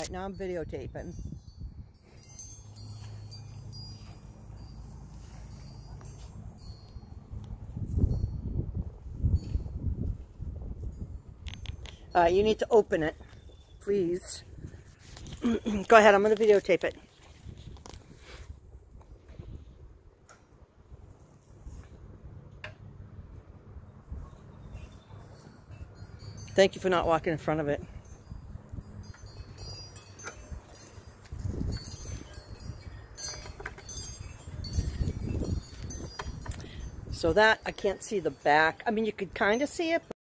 Right now I'm videotaping. Uh, you need to open it, please. Go ahead, I'm going to videotape it. Thank you for not walking in front of it. So that, I can't see the back. I mean, you could kind of see it,